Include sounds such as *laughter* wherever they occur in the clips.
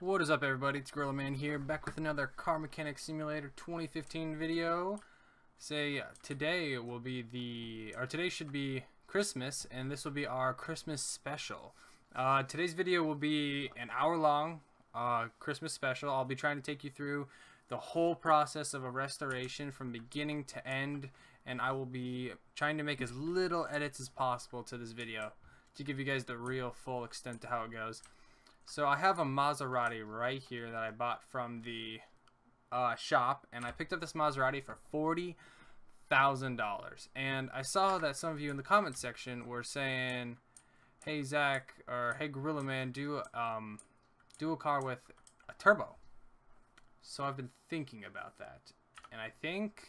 What is up everybody, it's Gorilla Man here, back with another Car Mechanic Simulator 2015 video. Say, today will be the, or today should be Christmas, and this will be our Christmas special. Uh, today's video will be an hour long uh, Christmas special. I'll be trying to take you through the whole process of a restoration from beginning to end, and I will be trying to make as little edits as possible to this video to give you guys the real full extent to how it goes. So I have a Maserati right here that I bought from the uh, shop, and I picked up this Maserati for forty thousand dollars. And I saw that some of you in the comment section were saying, "Hey Zach," or "Hey Gorilla Man, do um, do a car with a turbo." So I've been thinking about that, and I think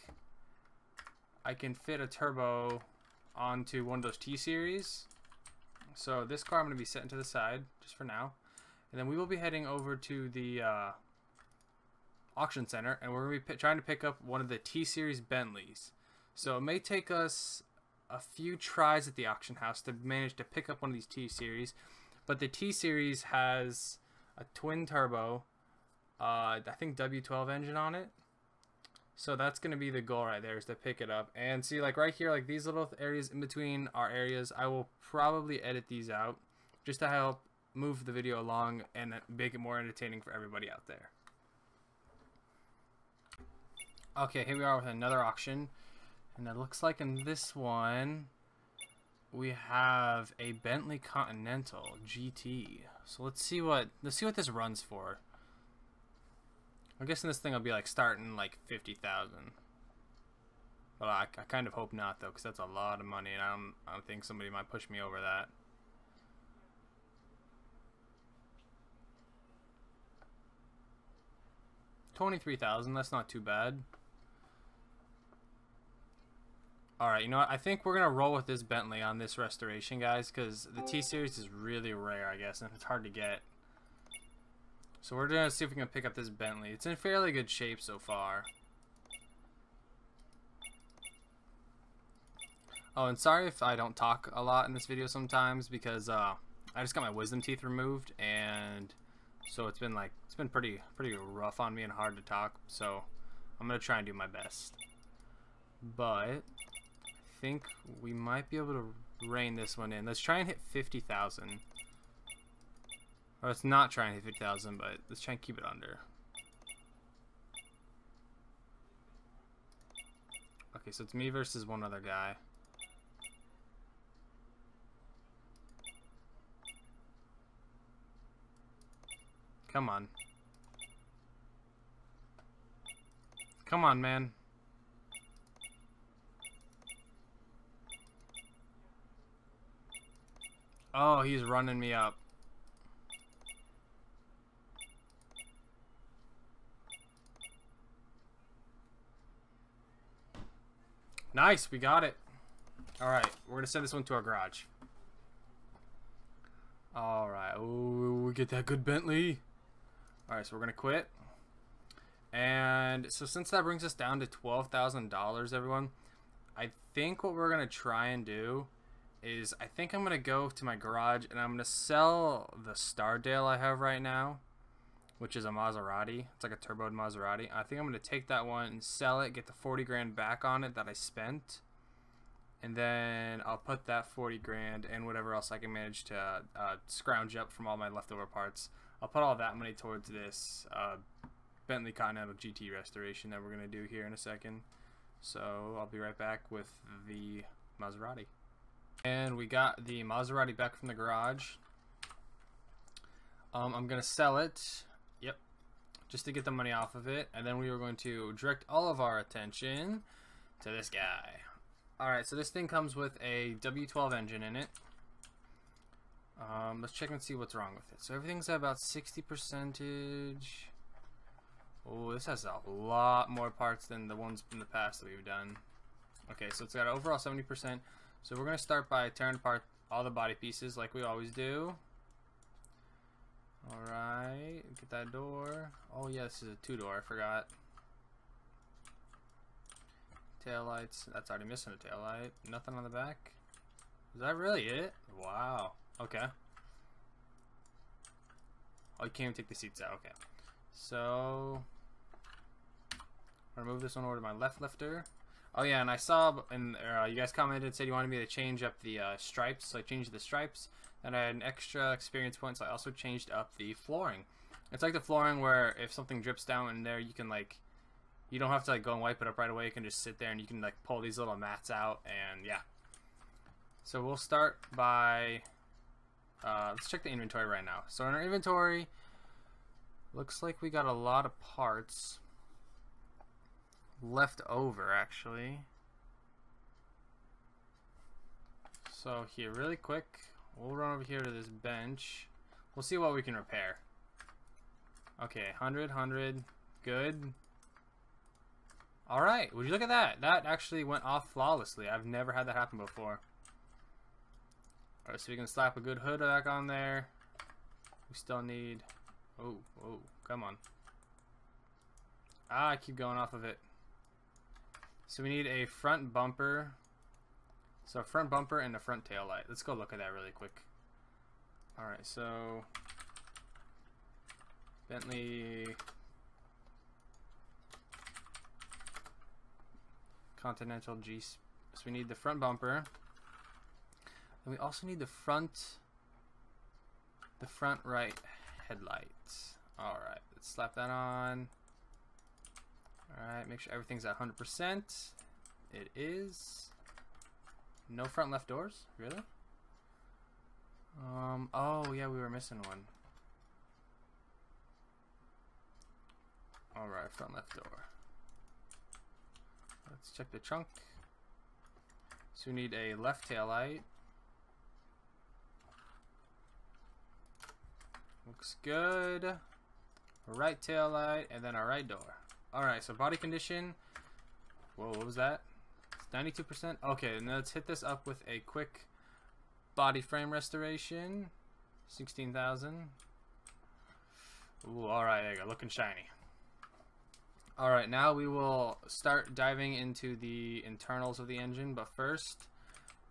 I can fit a turbo onto one of those T series. So this car I'm going to be setting to the side just for now. And then we will be heading over to the uh, auction center, and we're going to be trying to pick up one of the T-Series Bentleys. So it may take us a few tries at the auction house to manage to pick up one of these T-Series, but the T-Series has a twin turbo, uh, I think W12 engine on it. So that's going to be the goal right there is to pick it up. And see, like right here, like these little areas in between our areas, I will probably edit these out just to help move the video along and make it more entertaining for everybody out there. Okay, here we are with another auction. And it looks like in this one, we have a Bentley Continental GT. So let's see what let's see what this runs for. I'm guessing this thing will be like starting like 50,000. But I, I kind of hope not though, because that's a lot of money, and I don't I don't think somebody might push me over that. 23,000, that's not too bad. Alright, you know what? I think we're going to roll with this Bentley on this restoration, guys, because the T-Series is really rare, I guess, and it's hard to get. So we're going to see if we can pick up this Bentley. It's in fairly good shape so far. Oh, and sorry if I don't talk a lot in this video sometimes, because uh, I just got my wisdom teeth removed, and so it's been like it's been pretty pretty rough on me and hard to talk so I'm gonna try and do my best. But I think we might be able to rein this one in. Let's try and hit 50,000 or let's not try and hit 50,000 but let's try and keep it under. Okay so it's me versus one other guy Come on. Come on, man. Oh, he's running me up. Nice, we got it. Alright, we're going to send this one to our garage. Alright, oh, we get that good Bentley. Alright, so we're to quit. And so since that brings us down to $12,000, everyone, I think what we're to try and do is I think I'm to go to my garage and I'm to sell the Stradale I have right now, which is a Maserati. It's like a turboed Maserati. I think I'm to take that one and sell it, get the 40 grand back on it that I spent. And then I'll put that 40 grand and whatever else I can manage to uh, scrounge up from all my leftover parts I'll put all that money towards this uh, Bentley Continental GT restoration that we're going to do here in a second. So I'll be right back with the Maserati. And we got the Maserati back from the garage. Um, I'm going to sell it. Yep. Just to get the money off of it. And then we are going to direct all of our attention to this guy. Alright, so this thing comes with a W12 engine in it. Um, let's check and see what's wrong with it. So everything's at about 60 percentage. Oh, this has a lot more parts than the ones in the past that we've done. Okay, so it's got overall 70%. So we're going to start by tearing apart all the body pieces like we always do. Alright, get that door. Oh yeah, this is a two-door, I forgot. Tail lights. That's already missing a tail light. Nothing on the back. Is that really it? Wow. Okay. Oh, you can't even take the seats out. Okay. So, I'll move this one over to my left lifter. Oh yeah, and I saw, and uh, you guys commented, said you wanted me to change up the uh, stripes, so I changed the stripes. And I had an extra experience point, so I also changed up the flooring. It's like the flooring where if something drips down in there, you can like, you don't have to like go and wipe it up right away. You can just sit there and you can like pull these little mats out, and yeah. So we'll start by, uh, let's check the inventory right now. So in our inventory, looks like we got a lot of parts left over actually. So here, really quick, we'll run over here to this bench. We'll see what we can repair. Okay, 100, 100, good. Alright, would you look at that? That actually went off flawlessly. I've never had that happen before. Alright, so we can slap a good hood back on there. We still need... Oh, oh, come on. Ah, I keep going off of it. So we need a front bumper. So front bumper and a front tail light. Let's go look at that really quick. Alright, so Bentley Continental G. So we need the front bumper. And we also need the front the front right headlights. Alright, let's slap that on. Alright, make sure everything's at 100%. It is. No front left doors? Really? Um, oh yeah, we were missing one. Alright, front left door. Let's check the trunk. So we need a left tail light. Looks good. Right tail light, and then our right door. Alright, so body condition. Whoa, what was that? 92%? Okay, now let's hit this up with a quick body frame restoration. 16,000. Ooh, alright, there you go. Looking shiny. Alright, now we will start diving into the internals of the engine, but first,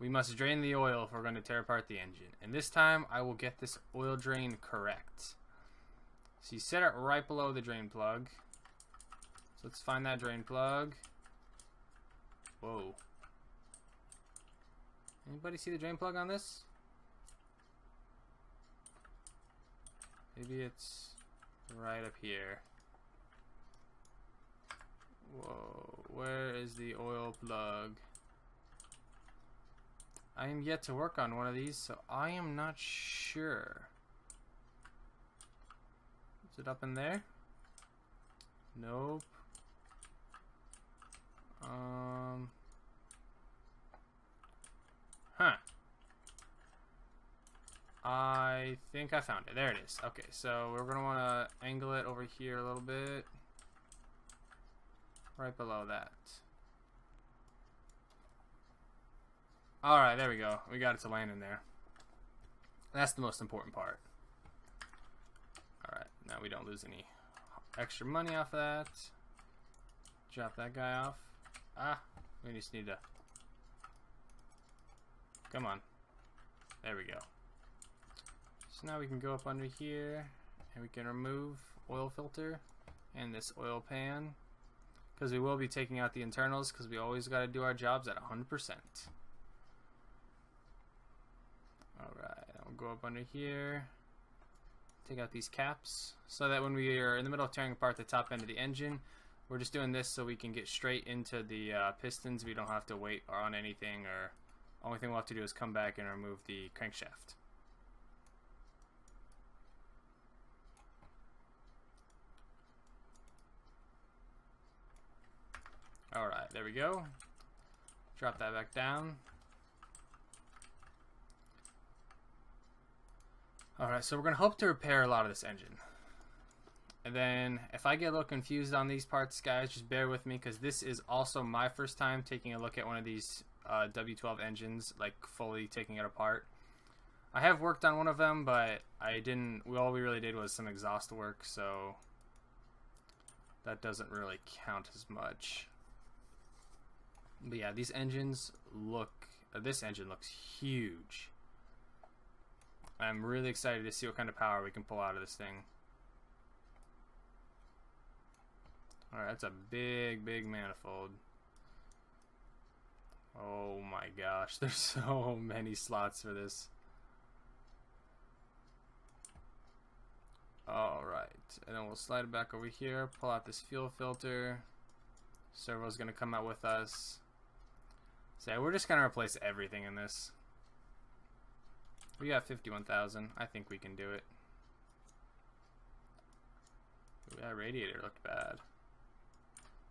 we must drain the oil if we're going to tear apart the engine. And this time, I will get this oil drain correct. So you set it right below the drain plug. So let's find that drain plug. Whoa. Anybody see the drain plug on this? Maybe it's right up here. Whoa, where is the oil plug? I am yet to work on one of these, so I am not sure. Is it up in there? Nope. Um. Huh. I think I found it. There it is. Okay, so we're going to want to angle it over here a little bit. Right below that. Alright, there we go. We got it to land in there. That's the most important part. Alright, now we don't lose any extra money off of that. Drop that guy off. Ah, we just need to... Come on. There we go. So now we can go up under here and we can remove oil filter and this oil pan because we will be taking out the internals because we always got to do our jobs at 100%. Alright, I'll go up under here take out these caps so that when we are in the middle of tearing apart the top end of the engine we're just doing this so we can get straight into the uh, pistons. We don't have to wait on anything or only thing we'll have to do is come back and remove the crankshaft. Alright, there we go. Drop that back down. Alright, so we're going to hope to repair a lot of this engine. And then if I get a little confused on these parts, guys, just bear with me because this is also my first time taking a look at one of these uh, W12 engines, like fully taking it apart. I have worked on one of them, but I didn't. We, all we really did was some exhaust work, so that doesn't really count as much. But yeah, these engines look. Uh, this engine looks huge. I'm really excited to see what kind of power we can pull out of this thing. Alright, that's a big, big manifold. Oh my gosh, *laughs* there's so many slots for this. Alright, and then we'll slide it back over here, pull out this fuel filter. Servo's going to come out with us. So we're just going to replace everything in this. We got 51,000. I think we can do it. Ooh, that radiator looked bad.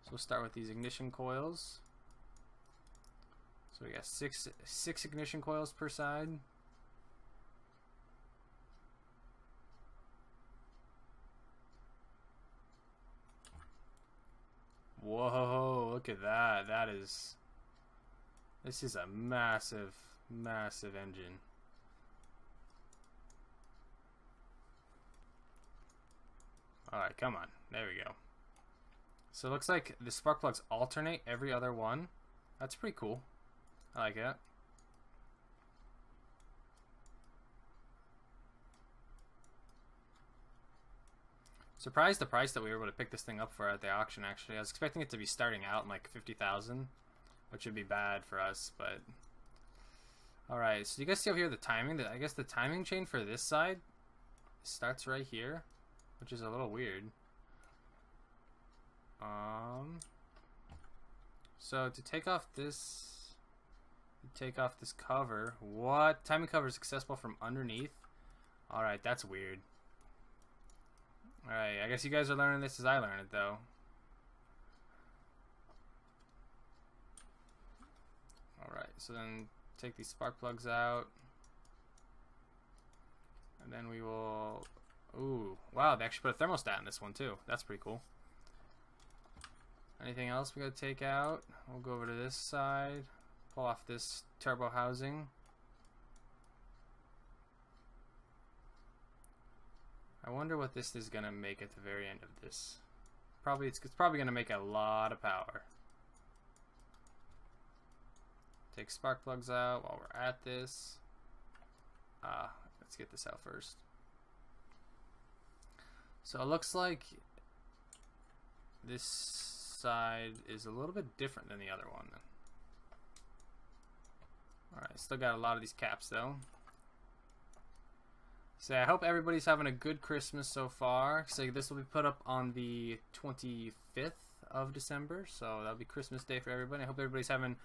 So we'll start with these ignition coils. So we got six six ignition coils per side. Whoa, look at that. That is... This is a massive, massive engine. Alright, come on. There we go. So it looks like the spark plugs alternate every other one. That's pretty cool. I like it. Surprised the price that we were able to pick this thing up for at the auction, actually. I was expecting it to be starting out in like 50000 which would be bad for us, but... Alright, so you guys see over here the timing? That I guess the timing chain for this side starts right here, which is a little weird. Um, so to take off this, take off this cover. What? Timing cover is accessible from underneath. All right, that's weird. All right, I guess you guys are learning this as I learn it, though. All right, so then take these spark plugs out. And then we will... Ooh, wow, they actually put a thermostat in this one, too. That's pretty cool. Anything else we gotta take out? We'll go over to this side. Pull off this turbo housing. I wonder what this is gonna make at the very end of this. Probably it's, it's probably gonna make a lot of power. Take spark plugs out while we're at this. Ah, let's get this out first. So it looks like this side is a little bit different than the other one. Alright, still got a lot of these caps though. So I hope everybody's having a good Christmas so far. So this will be put up on the 25th of December. So that'll be Christmas Day for everybody. I hope everybody's having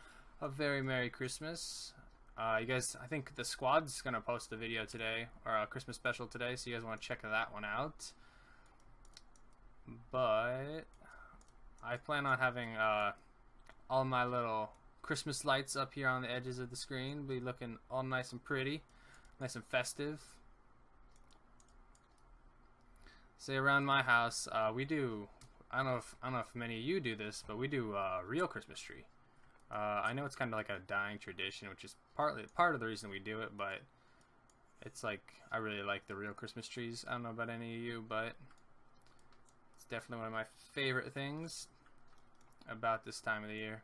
a very Merry Christmas. Uh, you guys, I think the squad's going to post a video today, or a Christmas special today, so you guys want to check that one out. But I plan on having uh, all my little Christmas lights up here on the edges of the screen. Be looking all nice and pretty, nice and festive. Say around my house, uh, we do. I don't know if I don't know if many of you do this, but we do a uh, real Christmas tree. Uh, I know it's kind of like a dying tradition, which is partly part of the reason we do it, but it's like I really like the real Christmas trees. I don't know about any of you, but it's definitely one of my favorite things about this time of the year.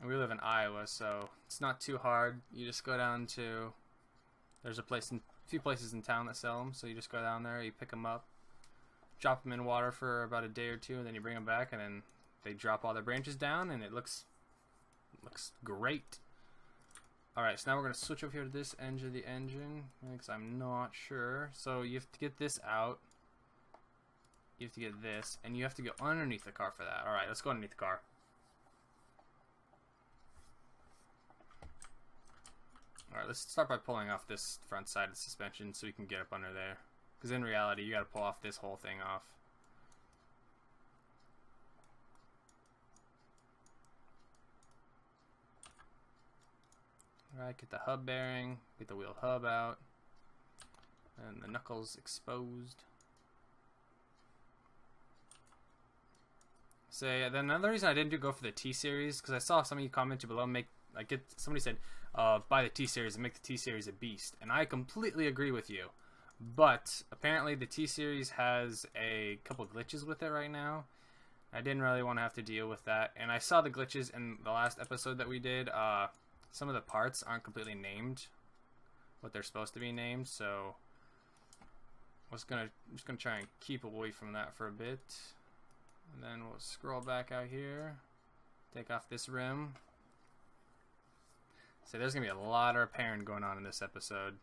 And we live in Iowa, so it's not too hard. You just go down to there's a place in a few places in town that sell them, so you just go down there, you pick them up, drop them in water for about a day or two, and then you bring them back, and then they drop all their branches down, and it looks looks great. Alright, so now we're going to switch over here to this of the engine, because I'm not sure. So you have to get this out you have to get this, and you have to go underneath the car for that. Alright, let's go underneath the car. Alright, let's start by pulling off this front side of the suspension so we can get up under there. Because in reality, you gotta pull off this whole thing off. Alright, get the hub bearing, get the wheel hub out, and the knuckles exposed. So yeah, then another reason I didn't do go for the T series because I saw some of you commented below make like get somebody said uh, buy the T series and make the T series a beast, and I completely agree with you. But apparently the T series has a couple glitches with it right now. I didn't really want to have to deal with that, and I saw the glitches in the last episode that we did. Uh, some of the parts aren't completely named what they're supposed to be named, so I was gonna I'm just gonna try and keep away from that for a bit. And then we'll scroll back out here. Take off this rim. So there's gonna be a lot of repairing going on in this episode.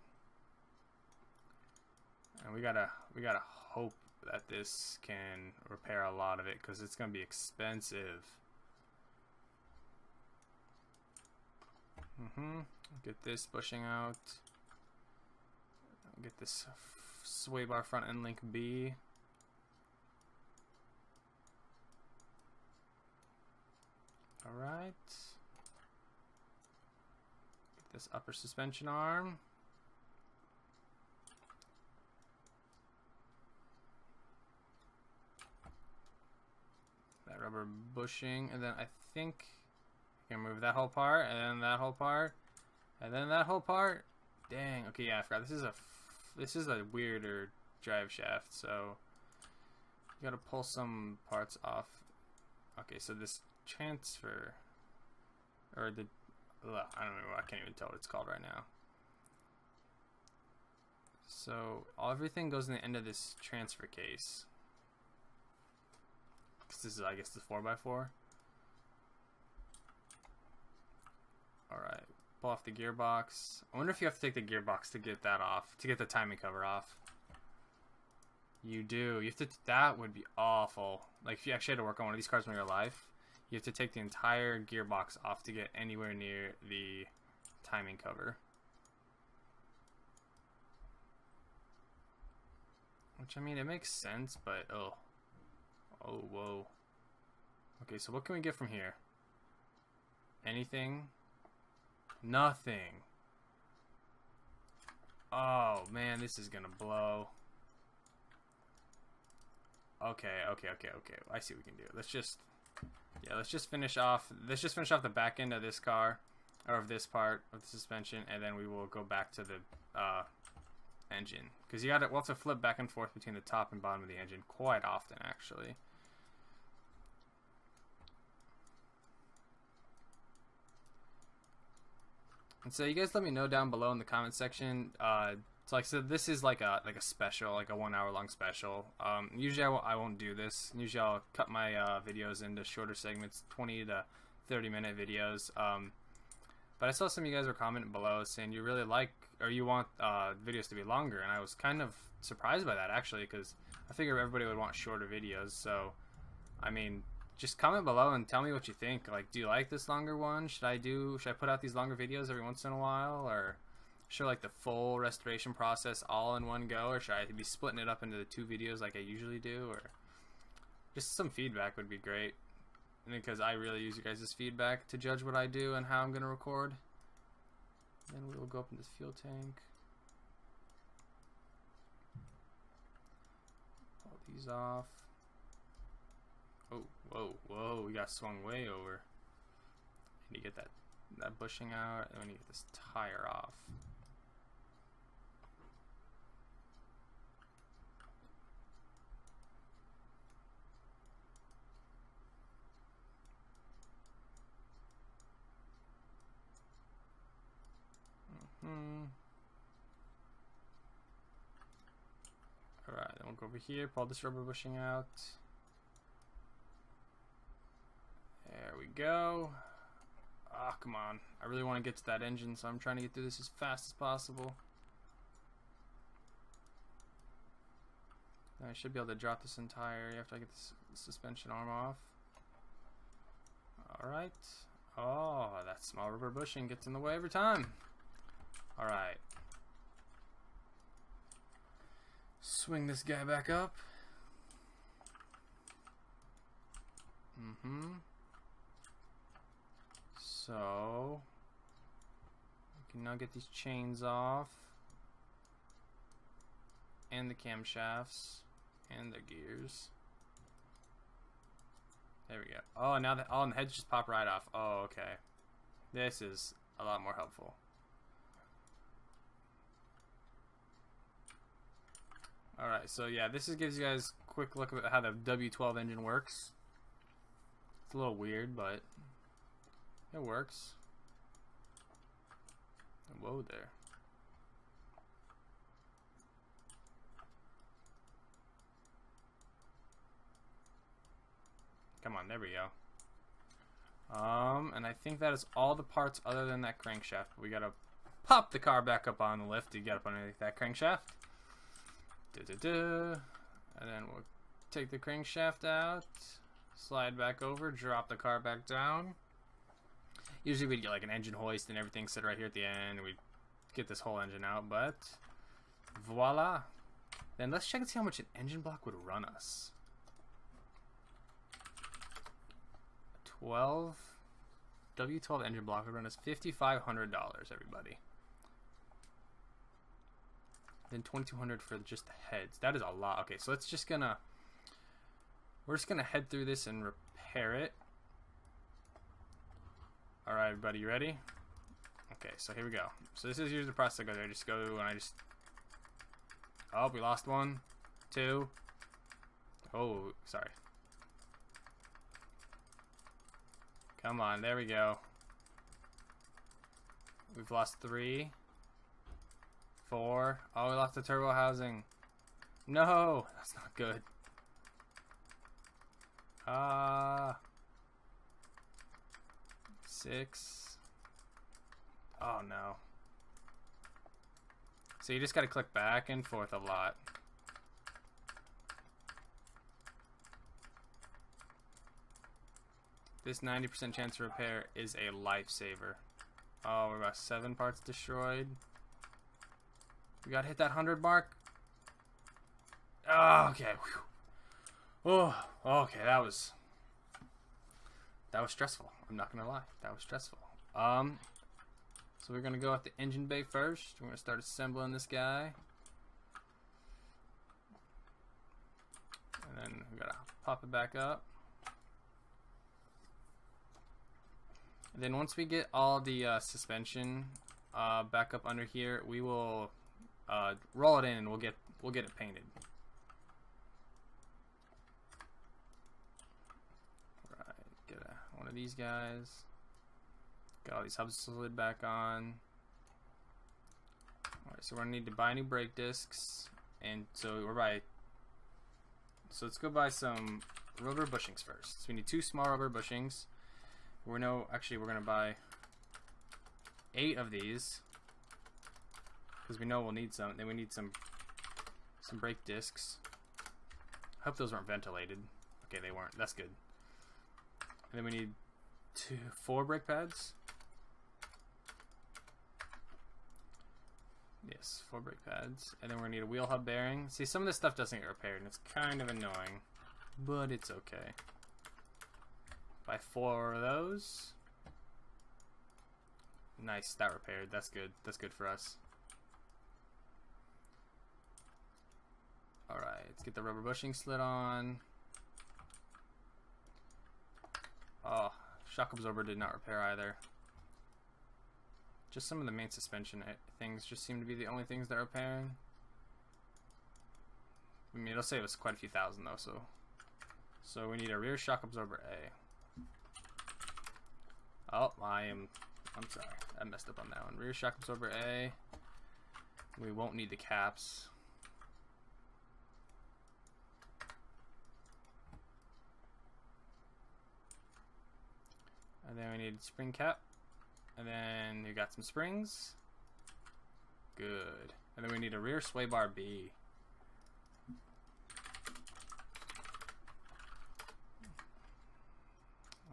And we gotta we gotta hope that this can repair a lot of it because it's gonna be expensive. Mm-hmm. Get this bushing out. Get this sway bar front end link B. Alright. Get this upper suspension arm. That rubber bushing, and then I think I can move that whole part, and then that whole part, and then that whole part. Dang. Okay, yeah, I forgot. This is a this is a weirder drive shaft, so you gotta pull some parts off. Okay, so this transfer. Or the I don't know I can't even tell what it's called right now. So everything goes in the end of this transfer case. Because this is I guess the 4x4 alright pull off the gearbox. I wonder if you have to take the gearbox to get that off to get the timing cover off. You do. You have to that would be awful. Like if you actually had to work on one of these cars in real life you have to take the entire gearbox off to get anywhere near the timing cover. Which, I mean, it makes sense, but, oh. Oh, whoa. Okay, so what can we get from here? Anything? Nothing. Oh, man, this is gonna blow. Okay, okay, okay, okay. I see what we can do. Let's just yeah, let's just finish off. Let's just finish off the back end of this car, or of this part of the suspension, and then we will go back to the uh, engine because you got to to flip back and forth between the top and bottom of the engine quite often, actually. And so you guys let me know down below in the comment section uh, so like so this is like a like a special, like a one hour long special. Um, usually I w I won't do this. Usually I'll cut my uh, videos into shorter segments, 20 to 30 minute videos. Um, but I saw some of you guys were commenting below saying you really like or you want uh, videos to be longer, and I was kind of surprised by that actually because I figure everybody would want shorter videos. So I mean, just comment below and tell me what you think. Like, do you like this longer one? Should I do? Should I put out these longer videos every once in a while, or show like the full restoration process all in one go or should I be splitting it up into the two videos like I usually do or? Just some feedback would be great. Because I really use you guys' feedback to judge what I do and how I'm to record. Then we will go up in this fuel tank. Pull these off. Oh whoa whoa we got swung way over. Need to get that that bushing out. And need to get this tire off Alright, then we'll go over here, pull this rubber bushing out. There we go. Ah, oh, come on. I really want to get to that engine, so I'm trying to get through this as fast as possible. I should be able to drop this entire after I get this suspension arm off. Alright. Oh, that small rubber bushing gets in the way every time. Alright. Swing this guy back up. Mm-hmm. So, we can now get these chains off. And the camshafts. And the gears. There we go. Oh, now that oh, the heads just pop right off. Oh, okay. This is a lot more helpful. Alright, so yeah, this is, gives you guys a quick look at how the W12 engine works. It's a little weird, but it works. Whoa there. Come on, there we go. Um, and I think that is all the parts other than that crankshaft. We gotta pop the car back up on the lift to get up underneath that crankshaft. Da -da -da. And then we'll take the crankshaft out, slide back over, drop the car back down. Usually we'd get like an engine hoist and everything set right here at the end, we'd get this whole engine out, but voila. Then let's check and see how much an engine block would run us. 12 W12 engine block would run us $5,500, everybody. Then 2200 for just the heads. That is a lot. Okay, so let's just gonna we're just gonna head through this and repair it. Alright, everybody, you ready? Okay, so here we go. So this is usually the process I go there. I just go and I just Oh, we lost one. Two. Oh, sorry. Come on, there we go. We've lost three. Four. Oh, we lost the turbo housing. No, that's not good. Ah. Uh, six. Oh no. So you just gotta click back and forth a lot. This 90% chance of repair is a lifesaver. Oh, we're about seven parts destroyed. We gotta hit that 100 mark. Oh, okay. Whew. Oh, okay, that was... That was stressful. I'm not gonna lie. That was stressful. Um, so we're gonna go at the engine bay first. We're gonna start assembling this guy. And then we gotta pop it back up. And then once we get all the uh, suspension uh, back up under here, we will uh, roll it in and we'll get we'll get it painted. Right, get a, one of these guys. Got all these hubs slid back on. Alright, so we're gonna need to buy new brake discs, and so we're by. So let's go buy some rubber bushings first. So we need two small rubber bushings. We're no, actually, we're gonna buy eight of these because we know we'll need some. Then we need some some brake discs. I hope those weren't ventilated. Okay, they weren't. That's good. And then we need two, four brake pads. Yes, four brake pads. And then we're gonna need a wheel hub bearing. See, some of this stuff doesn't get repaired, and it's kind of annoying, but it's okay. Buy four of those. Nice, that repaired. That's good. That's good for us. Alright, let's get the rubber bushing slid on. Oh, shock absorber did not repair either. Just some of the main suspension things just seem to be the only things that are repairing. I mean, it'll save us quite a few thousand though, so. So we need a rear shock absorber A. Oh, I am, I'm sorry, I messed up on that one. Rear shock absorber A. We won't need the caps. And then we need spring cap. And then you got some springs. Good. And then we need a rear sway bar B.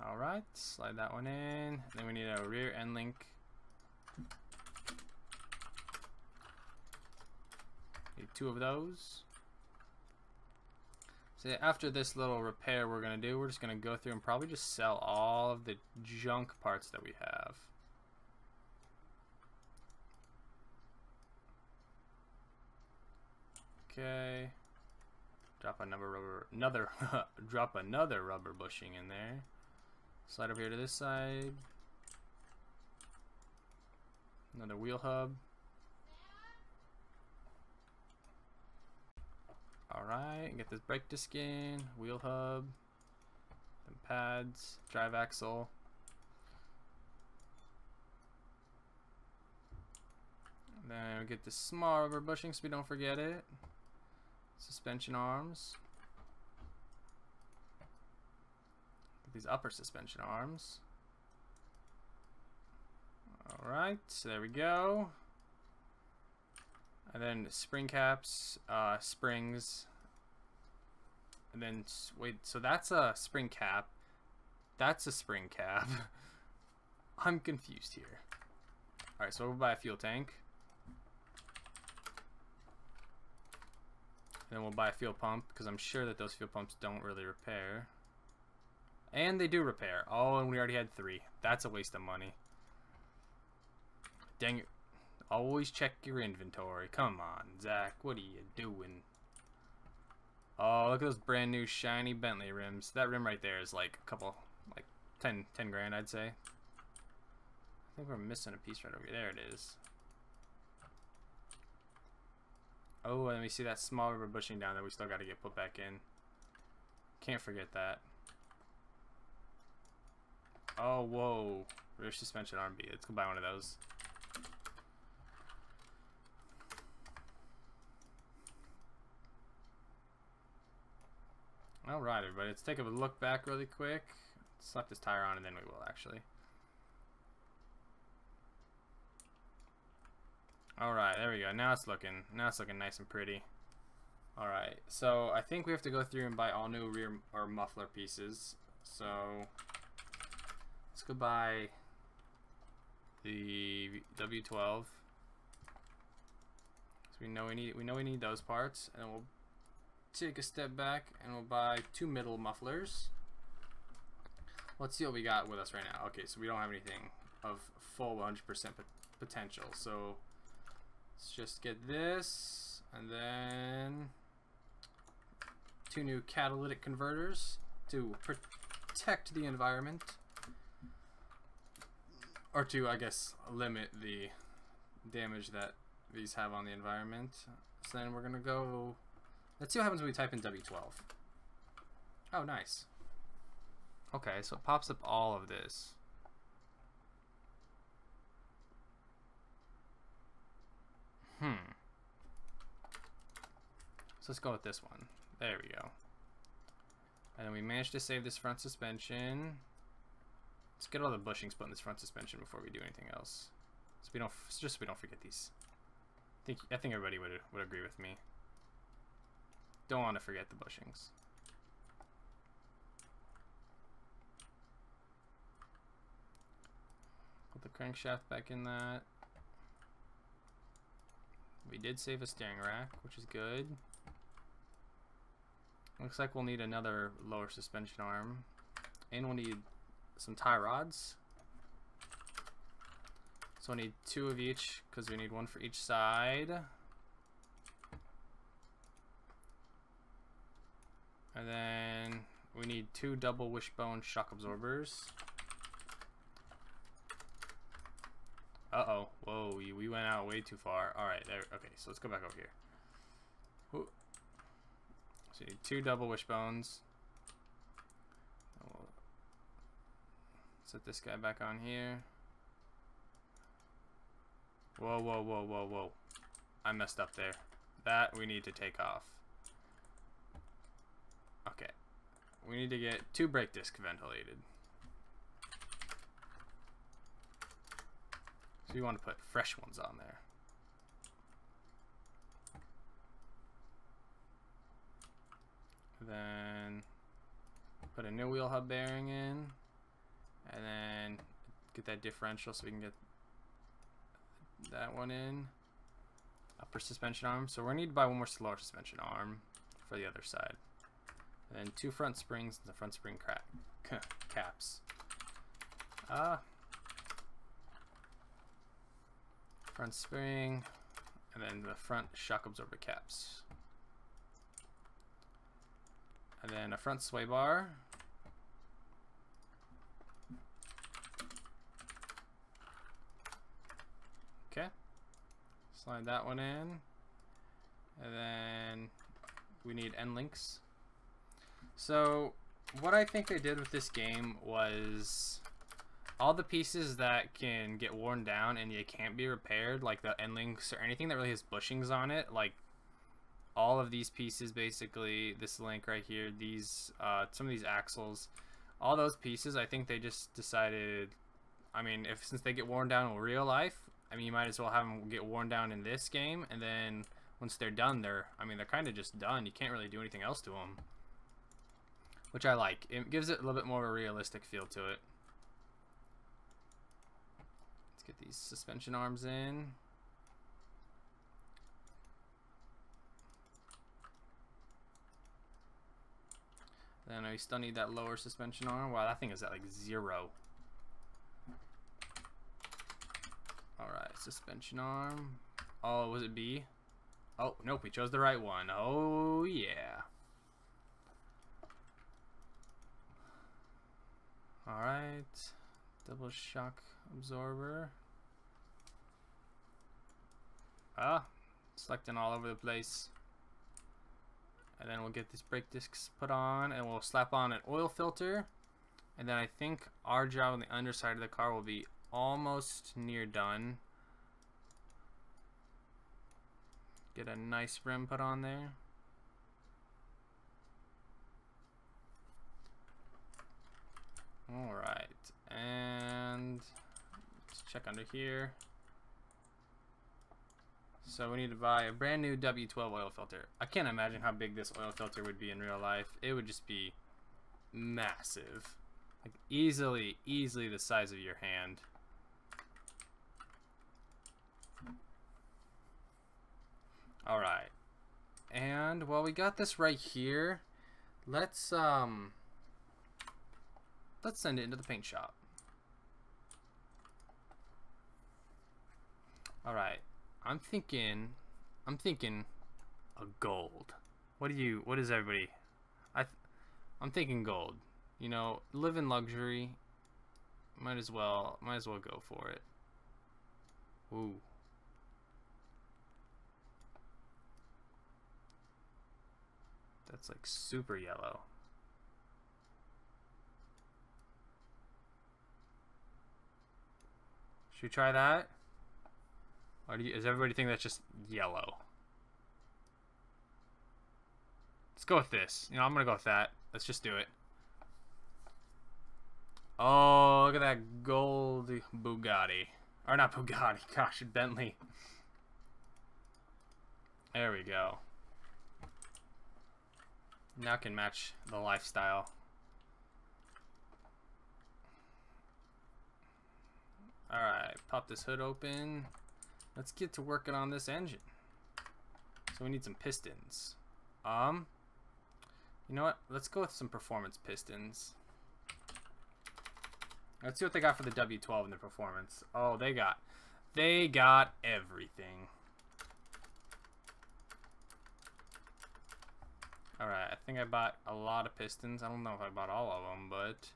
Alright, slide that one in. And then we need a rear end link. Need two of those. So after this little repair we're going to do, we're just going to go through and probably just sell all of the junk parts that we have. Okay. Drop another rubber, another, *laughs* drop another rubber bushing in there. Slide over here to this side. Another wheel hub. Get this brake disc in, wheel hub, then pads, drive axle. then we get the small rubber bushing so we don't forget it. Suspension arms. these upper suspension arms. Alright, so there we go. And then spring caps, uh, springs. And then, wait, so that's a spring cap. That's a spring cap. *laughs* I'm confused here. Alright, so we'll buy a fuel tank. And then we'll buy a fuel pump, because I'm sure that those fuel pumps don't really repair. And they do repair. Oh, and we already had three. That's a waste of money. Dang it. Always check your inventory. Come on, Zach. What are you doing? Oh, look at those brand new shiny Bentley rims. That rim right there is like a couple, like 10, 10 grand, I'd say. I think we're missing a piece right over here. There it is. Oh, and we see that small rubber bushing down that we still got to get put back in. Can't forget that. Oh, whoa. Rear suspension arm bead. Let's go buy one of those. Alright, everybody. Let's take a look back really quick. Slap this tire on and then we will, actually. Alright, there we go. Now it's looking now it's looking nice and pretty. Alright, so I think we have to go through and buy all new rear or muffler pieces. So let's go buy the W12. So we know we need we know we need those parts, and we'll take a step back and we'll buy two middle mufflers. Let's see what we got with us right now. Okay, so we don't have anything of full 100% potential. So Let's just get this, and then two new catalytic converters to protect the environment. Or to, I guess, limit the damage that these have on the environment. So then we're going to go... Let's see what happens when we type in W12. Oh, nice. Okay, so it pops up all of this. Hmm. So let's go with this one. There we go. And then we managed to save this front suspension. Let's get all the bushings put in this front suspension before we do anything else. So we don't, just so we don't forget these. I think I think everybody would would agree with me. Don't want to forget the bushings. Put the crankshaft back in that. We did save a steering rack, which is good. Looks like we'll need another lower suspension arm. And we'll need some tie rods. So we need two of each, because we need one for each side. And then we need two double wishbone shock absorbers. Uh-oh. Whoa, we, we went out way too far. Alright, there. Okay, so let's go back over here. Ooh. So you need two double wishbones. We'll set this guy back on here. Whoa, whoa, whoa, whoa, whoa. I messed up there. That we need to take off. Okay. We need to get two brake disc ventilated. So you want to put fresh ones on there. Then put a new wheel hub bearing in and then get that differential so we can get that one in. Upper suspension arm. So we're going to need to buy one more lower suspension arm for the other side. And two front springs and the front spring crack *laughs* caps. Uh, front spring, and then the front shock absorber caps. And then a front sway bar. Okay. Slide that one in. And then we need end links. So what I think they did with this game was all the pieces that can get worn down and you can't be repaired, like the end links or anything that really has bushings on it, like all of these pieces basically, this link right here, these uh, some of these axles, all those pieces, I think they just decided. I mean, if since they get worn down in real life, I mean, you might as well have them get worn down in this game, and then once they're done, they're. I mean, they're kind of just done. You can't really do anything else to them, which I like. It gives it a little bit more of a realistic feel to it. Let's get these suspension arms in. Then I still need that lower suspension arm. Wow, that thing is at like zero. Alright, suspension arm. Oh, was it B? Oh, nope, we chose the right one. Oh, yeah. Alright. Double shock absorber. Ah, selecting all over the place and then we'll get these brake discs put on and we'll slap on an oil filter and then I think our job on the underside of the car will be almost near done get a nice rim put on there alright and let's check under here so we need to buy a brand new W12 oil filter. I can't imagine how big this oil filter would be in real life. It would just be massive. Like easily, easily the size of your hand. Alright. And, well, we got this right here. Let's, um... Let's send it into the paint shop. Alright. I'm thinking, I'm thinking, a gold. What do you? What is everybody? I, I'm thinking gold. You know, live in luxury. Might as well, might as well go for it. Ooh. That's like super yellow. Should we try that? Or do you, does everybody think that's just yellow? Let's go with this. You know, I'm gonna go with that. Let's just do it. Oh, look at that gold Bugatti. Or not Bugatti, *laughs* gosh, Bentley. There we go. Now can match the lifestyle. Alright, pop this hood open. Let's get to working on this engine. So we need some pistons. Um, you know what? Let's go with some performance pistons. Let's see what they got for the W12 in the performance. Oh, they got, they got everything. Alright, I think I bought a lot of pistons. I don't know if I bought all of them, but...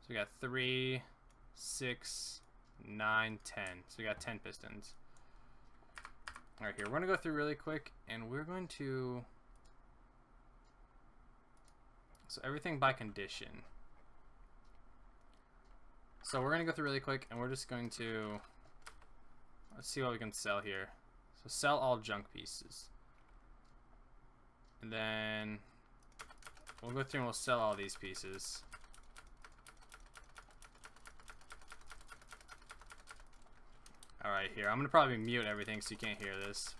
So we got three, six, 9, 10. So we got 10 pistons. Alright, here, we're to go through really quick, and we're going to... So everything by condition. So we're to go through really quick, and we're just going to... Let's see what we can sell here. So sell all junk pieces. And then we'll go through and we'll sell all these pieces. Alright, here. I'm going to probably mute everything so you can't hear this.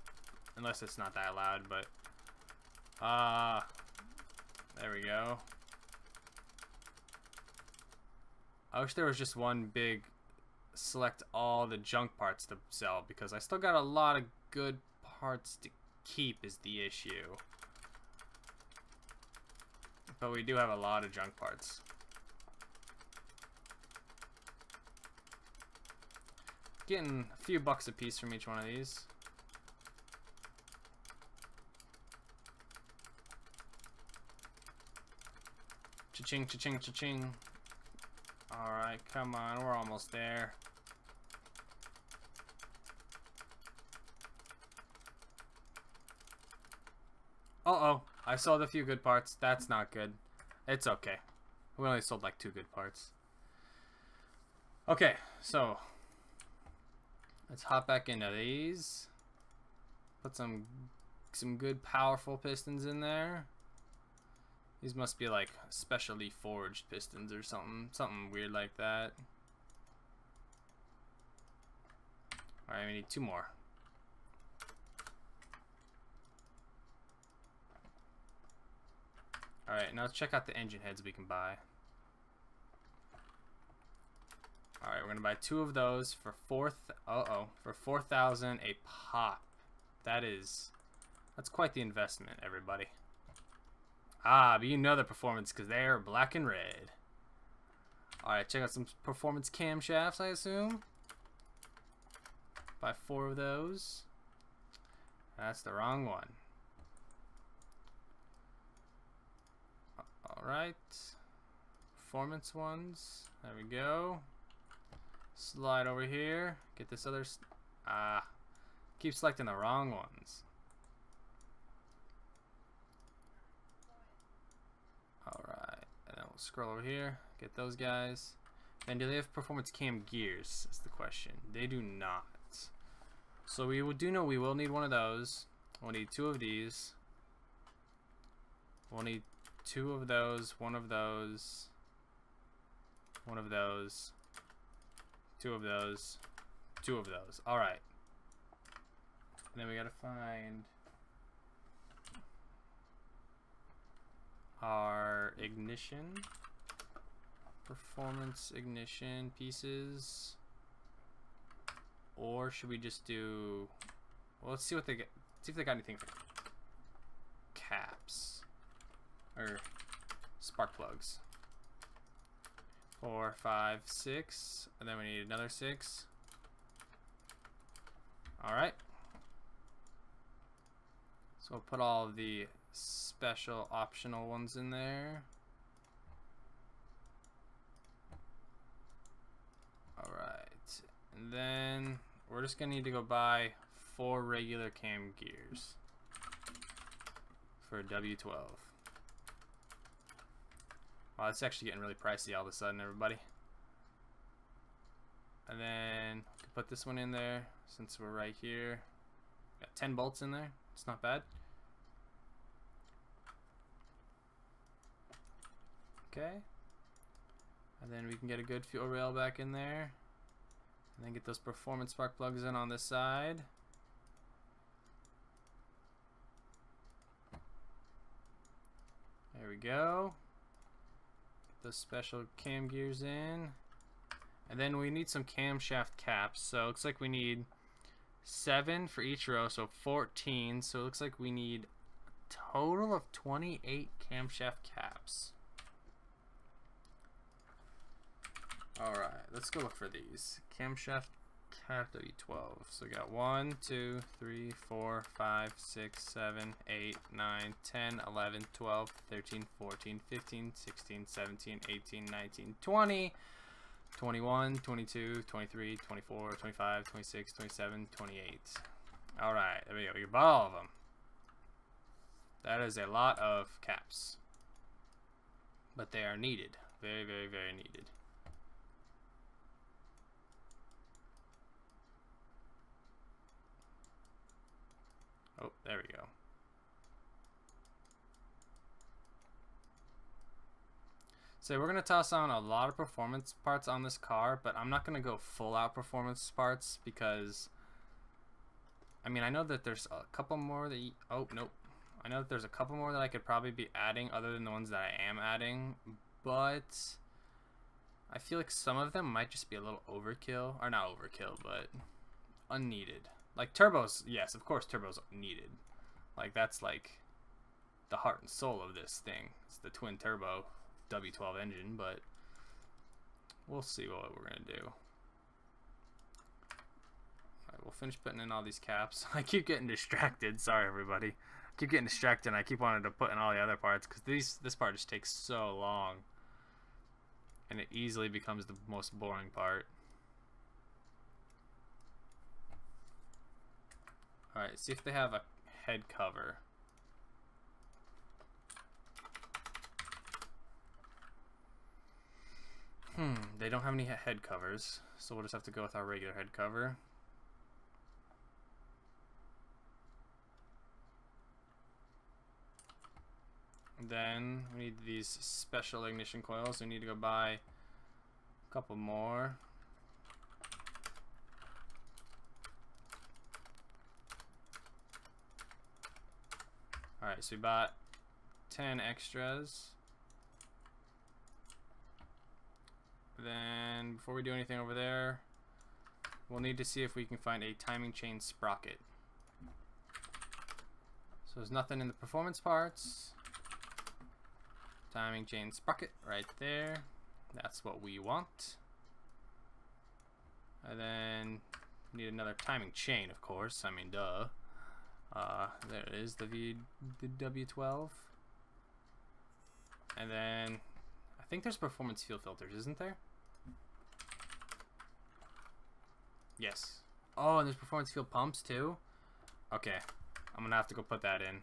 Unless it's not that loud, but... Uh, there we go. I wish there was just one big select all the junk parts to sell because I still got a lot of good parts to keep is the issue. But we do have a lot of junk parts. Getting a few bucks a piece from each one of these. Cha-ching, cha-ching, cha-ching. Alright, come on, we're almost there. Uh-oh, I sold a few good parts. That's not good. It's okay. We only sold like two good parts. Okay, so Let's hop back into these. Put some some good powerful pistons in there. These must be like specially forged pistons or something, something weird like that. Alright, we need two more. Alright, now let's check out the engine heads we can buy. Alright, we're gonna buy two of those for four uh oh for four thousand a pop. That is that's quite the investment, everybody. Ah, but you know the performance because they are black and red. Alright, check out some performance camshafts, I assume. Buy four of those. That's the wrong one. Alright. Performance ones. There we go. Slide over here. Get this other... Ah. Keep selecting the wrong ones. Alright. And then we'll scroll over here. Get those guys. And do they have performance cam gears? Is the question. They do not. So we do know we will need one of those. We'll need two of these. We'll need two of those, one of those, one of those, two of those, two of those. All right. And then we gotta find our ignition, performance ignition pieces. Or should we just do... Well, let's see what they get. See if they got anything for caps. Or spark plugs. Four, five, six. And then we need another six. Alright. So we'll put all the special optional ones in there. Alright. And then we're just gonna need to go buy four regular cam gears for W12. Wow, it's actually getting really pricey all of a sudden, everybody. And then put this one in there since we're right here. Got 10 bolts in there. It's not bad. Okay. And then we can get a good fuel rail back in there. And then get those performance spark plugs in on this side. There we go. Those special cam gears in. And then we need some camshaft caps. So it looks like we need seven for each row, so 14. So it looks like we need a total of 28 camshaft caps. Alright, let's go look for these. Camshaft cap W12. So we got 1, 2, 3, 4, 5, 6, 7, 8, 9, 10, 11, 12, 13, 14, 15, 16, 17, 18, 19, 20, 21, 22, 23, 24, 25, 26, 27, 28. Alright, there we go. We bought all of them. That is a lot of caps. But they are needed. Very, very, very needed. Oh, there we go. So we're going to toss on a lot of performance parts on this car, but I'm not going to go full out performance parts because, I mean, I know that there's a couple more that, you, oh, nope. I know that there's a couple more that I could probably be adding other than the ones that I am adding, but I feel like some of them might just be a little overkill, or not overkill, but unneeded. Like turbos, yes, of course turbos needed. Like that's like the heart and soul of this thing. It's the twin turbo W12 engine, but we'll see what we're gonna do. Alright, we'll finish putting in all these caps. *laughs* I keep getting distracted. Sorry, everybody. I keep getting distracted. and I keep wanting to put in all the other parts because these this part just takes so long, and it easily becomes the most boring part. Alright, see if they have a head cover. Hmm, they don't have any head covers, so we'll just have to go with our regular head cover. Then we need these special ignition coils. We need to go buy a couple more. Alright, so we bought 10 extras. Then, before we do anything over there, we'll need to see if we can find a timing chain sprocket. So there's nothing in the performance parts. Timing chain sprocket right there. That's what we want. And then need another timing chain, of course. I mean, duh. Uh, there it is, the V, the W12. And then I think there's performance fuel filters, isn't there? Yes. Oh, and there's performance fuel pumps too. Okay, I'm gonna have to go put that in.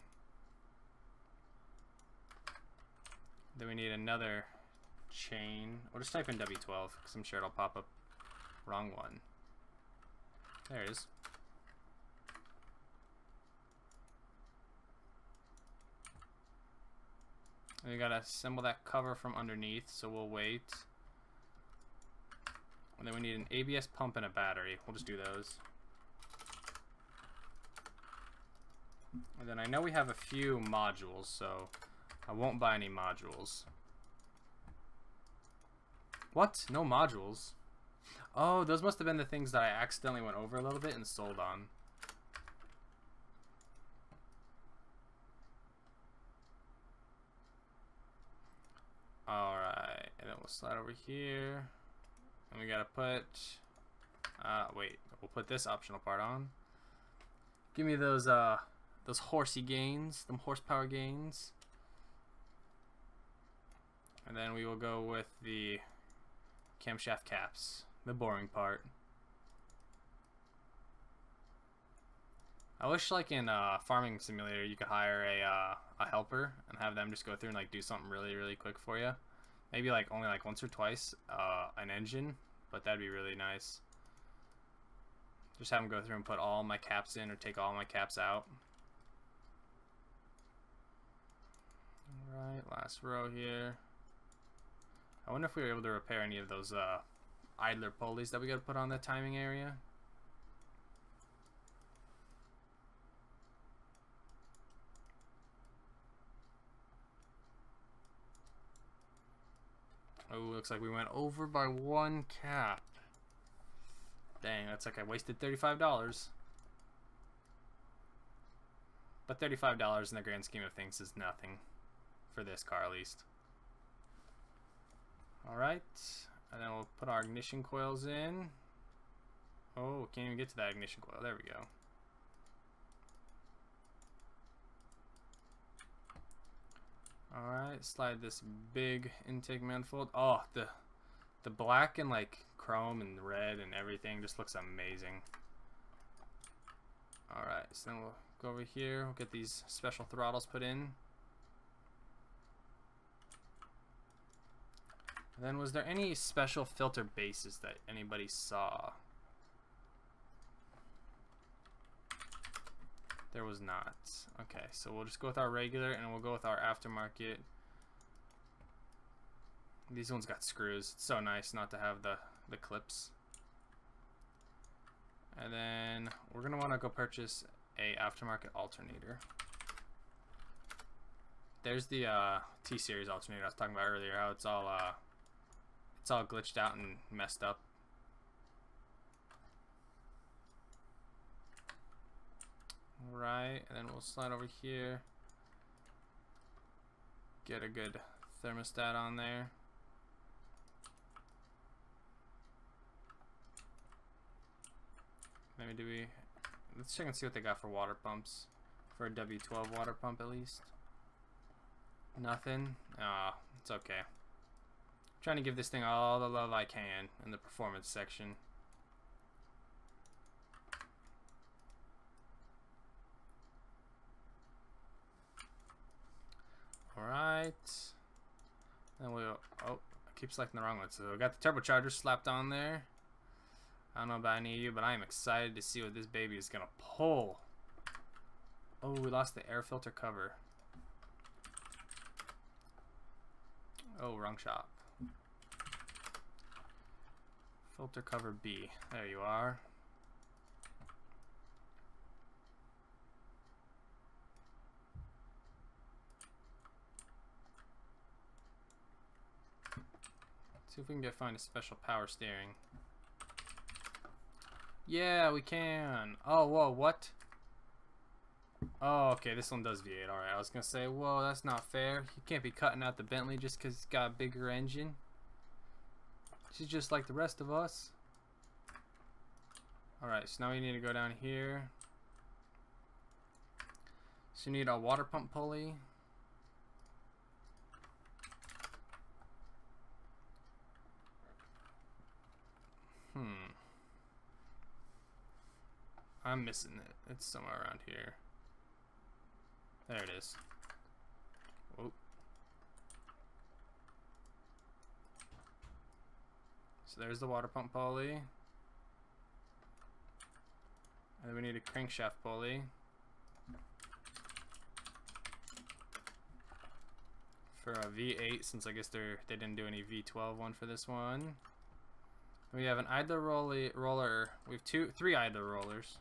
Then we need another chain. Or just type in W12 because I'm sure it'll pop up. Wrong one. There it is. We gotta assemble that cover from underneath, so we'll wait. And then we need an ABS pump and a battery. We'll just do those. And then I know we have a few modules, so I won't buy any modules. What? No modules? Oh, those must have been the things that I accidentally went over a little bit and sold on. Alright, and then we'll slide over here. And we gotta put, uh, wait, we'll put this optional part on. Give me those, uh, those horsey gains, them horsepower gains. And then we will go with the camshaft caps, the boring part. I wish like in uh, Farming Simulator you could hire a, uh, a helper and have them just go through and like do something really really quick for you. Maybe like only like once or twice uh, an engine, but that'd be really nice. Just have them go through and put all my caps in or take all my caps out. Alright, last row here. I wonder if we were able to repair any of those uh, idler pulleys that we got to put on the timing area. Oh, looks like we went over by one cap. Dang, that's like I wasted $35. But $35 in the grand scheme of things is nothing. For this car, at least. Alright. And then we'll put our ignition coils in. Oh, can't even get to that ignition coil. There we go. Alright, slide this big intake manifold. Oh, the the black and like chrome and red and everything just looks amazing. Alright, so then we'll go over here, we'll get these special throttles put in. And then was there any special filter bases that anybody saw? There was not. Okay, so we'll just go with our regular and we'll go with our aftermarket. These ones got screws. It's so nice not to have the, the clips. And then we're going to want to go purchase a aftermarket alternator. There's the uh, T-Series alternator I was talking about earlier, how it's all uh, it's all glitched out and messed up. Right, and then we'll slide over here. Get a good thermostat on there. Maybe do we... Let's check and see what they got for water pumps. For a W12 water pump at least. Nothing? Ah, oh, it's okay. trying to give this thing all the love I can in the performance section. Alright. Then we'll, oh, I keep selecting the wrong one. So we got the turbocharger slapped on there. I don't know about any of you, but I am excited to see what this baby is going to pull. Oh, we lost the air filter cover. Oh, wrong shop. Filter cover B. There you are. See if we can get find a special power steering. Yeah, we can. Oh, whoa, what? Oh, okay, this one does V8. Alright, I was going to say, whoa, that's not fair. You can't be cutting out the Bentley just because it's got a bigger engine. She's just like the rest of us. Alright, so now we need to go down here. So you need a water pump pulley. Hmm. I'm missing it. It's somewhere around here. There it is. Whoa. So there's the water pump pulley. And then we need a crankshaft pulley. For a V8, since I guess they're they didn't do any V12 one for this one. We have an idler roller roller. We have two three idler rollers.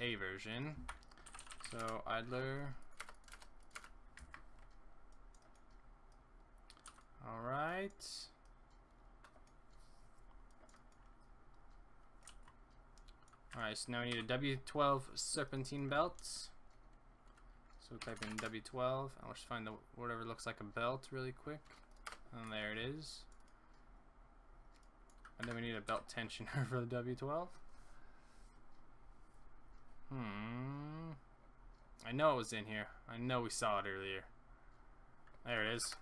A version. So idler Alright. Alright, so now we need a W12 serpentine belt. So type in W12. I'll just find the whatever looks like a belt really quick. And there it is. And then we need a belt tensioner *laughs* for the W12. Hmm. I know it was in here. I know we saw it earlier. There it is.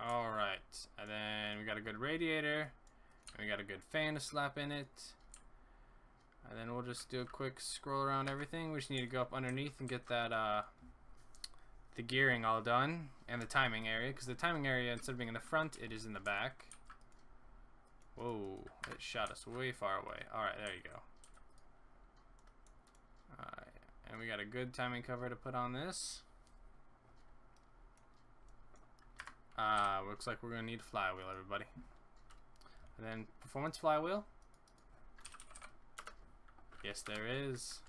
Alright, and then we got a good radiator, we got a good fan to slap in it. And then we'll just do a quick scroll around everything. We just need to go up underneath and get that, uh, the gearing all done, and the timing area, because the timing area, instead of being in the front, it is in the back. Whoa, it shot us way far away. Alright, there you go. Alright, and we got a good timing cover to put on this. Uh, looks like we're to need a flywheel, everybody. And then performance flywheel. Yes, there is.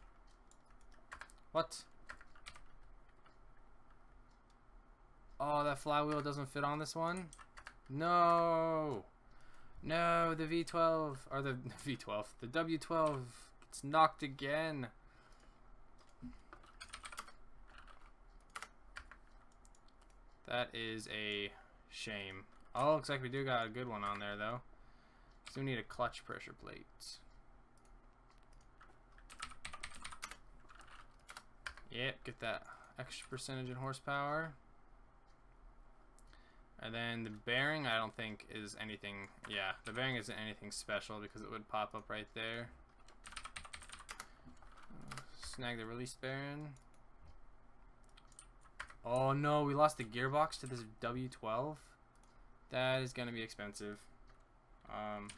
What? Oh, that flywheel doesn't fit on this one? No! No, the V12, or the V12, *laughs* the W12 gets knocked again. That is a shame. Oh, looks like we do got a good one on there, though. Still need a clutch pressure plate. Yep, get that extra percentage in horsepower. And then the bearing, I don't think is anything, yeah, the bearing isn't anything special because it would pop up right there. Snag the release bearing. Oh no, we lost the gearbox to this W12. That is going to be expensive. Um,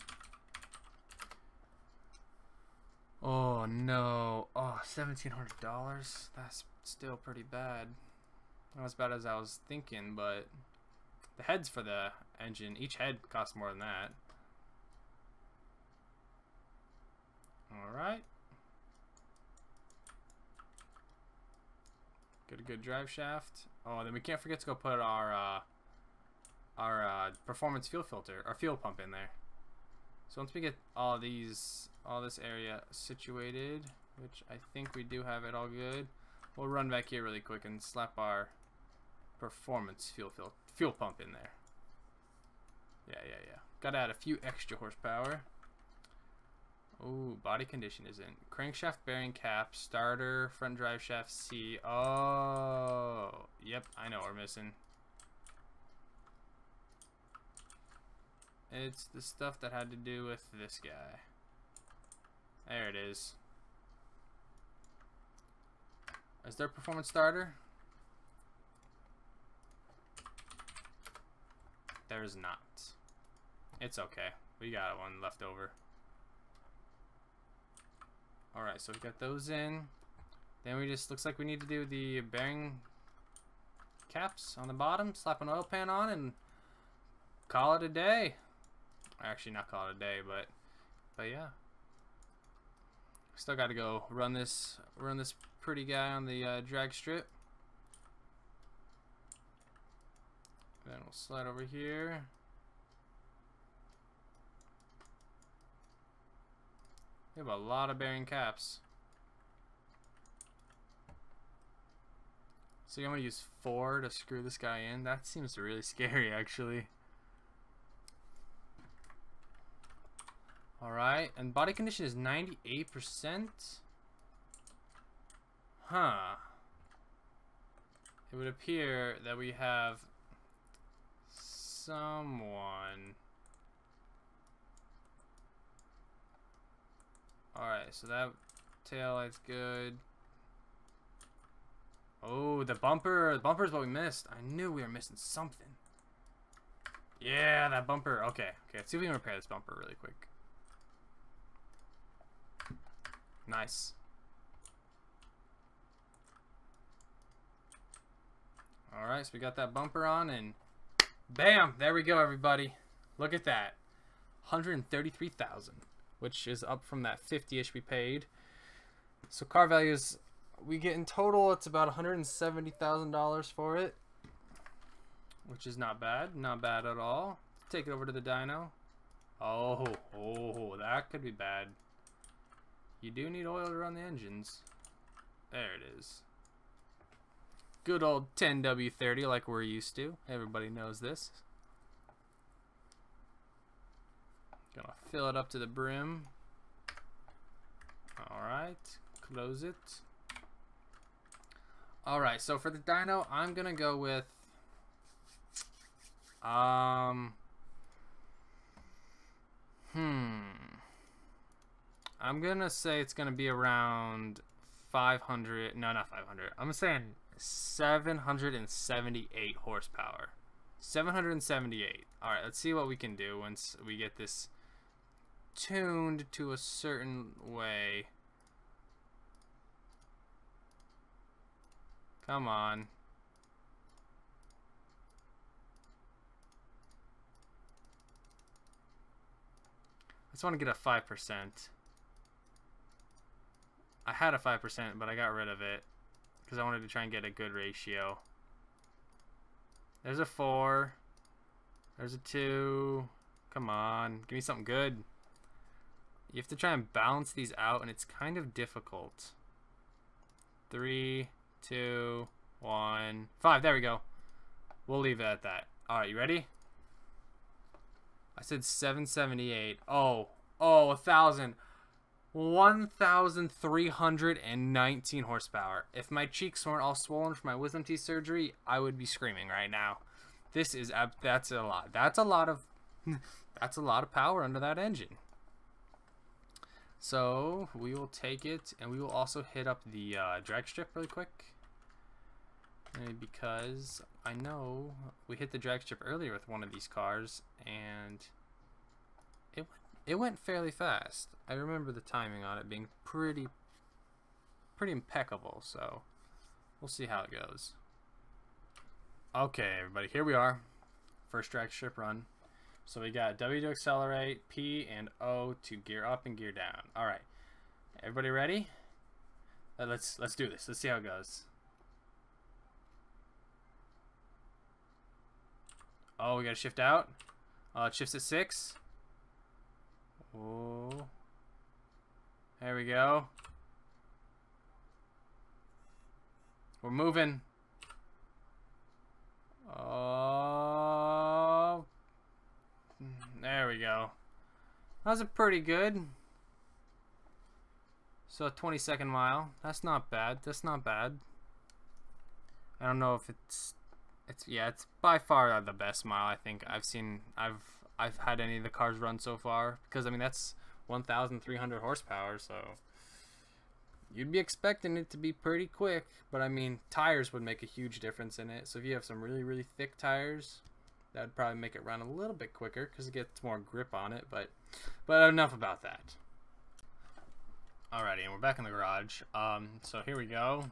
oh no. Oh, $1,700. That's still pretty bad. Not as bad as I was thinking, but the heads for the engine, each head costs more than that. Alright. Get a good drive shaft. Oh, then we can't forget to go put our uh, our uh, performance fuel filter, our fuel pump in there. So once we get all these, all this area situated, which I think we do have it all good, we'll run back here really quick and slap our performance fuel fil fuel pump in there. Yeah, yeah, yeah. Gotta add a few extra horsepower. Oh, body condition isn't. Crankshaft bearing cap, starter, front drive shaft C. Oh, yep, I know we're missing. It's the stuff that had to do with this guy. There it is. Is there a performance starter? There's not. It's okay. We got one left over. Alright, so we got those in. Then we just, looks like we need to do the bearing caps on the bottom, slap an oil pan on, and call it a day. Actually, not call it a day, but but yeah. Still got to go run this run this pretty guy on the uh, drag strip. Then we'll slide over here. We have a lot of bearing caps. So I'm gonna use four to screw this guy in. That seems really scary, actually. Alright, and body condition is 98%. Huh. It would appear that we have someone. Alright, so that tail light's good. Oh, the bumper. The bumper is what we missed. I knew we were missing something. Yeah, that bumper. Okay, okay. Let's see if we can repair this bumper really quick. Nice. Alright, so we got that bumper on and bam! There we go, everybody. Look at that. 133,000, which is up from that 50-ish we paid. So car values, we get in total, it's about $170,000 for it, which is not bad. Not bad at all. Take it over to the dyno. Oh, oh, that could be bad. You do need oil to run the engines. There it is. Good old 10W30 like we're used to. Everybody knows this. Gonna fill it up to the brim. Alright, close it. Alright, so for the dyno, I'm gonna go with um Hmm I'm gonna say it's gonna be around 500. No, not 500. I'm saying 778 horsepower. 778. All right, let's see what we can do once we get this tuned to a certain way. Come on. I just want to get a 5%. I had a 5%, but I got rid of it because I wanted to try and get a good ratio. There's a 4. There's a 2. Come on. Give me something good. You have to try and balance these out, and it's kind of difficult. Three, two, one, five. There we go. We'll leave it at that. All right, you ready? I said 778. Oh, oh, a 1,000. 1,319 horsepower. If my cheeks weren't all swollen from my wisdom teeth surgery, I would be screaming right now. This is that's a lot. That's a lot of *laughs* that's a lot of power under that engine. So we will take it, and we will also hit up the uh, drag strip really quick. Because I know we hit the drag strip earlier with one of these cars, and it went fairly fast. I remember the timing on it being pretty, pretty impeccable, so we'll see how it goes. Okay, everybody, here we are. First drag strip run. So we got W to accelerate, P and O to gear up and gear down. All right, everybody ready? Uh, let's let's do this. Let's see how it goes. Oh, we gotta shift out. Uh, it shifts at six. Oh. There we go. We're moving. Oh. There we go. That was a pretty good. So a 20 second mile. That's not bad. That's not bad. I don't know if it's it's yeah, it's by far the best mile I think I've seen I've I've had any of the cars run so far because I mean that's 1,300 horsepower, so you'd be expecting it to be pretty quick. But I mean, tires would make a huge difference in it. So if you have some really really thick tires, that would probably make it run a little bit quicker because it gets more grip on it. But but enough about that. Alrighty, and we're back in the garage. Um, so here we go.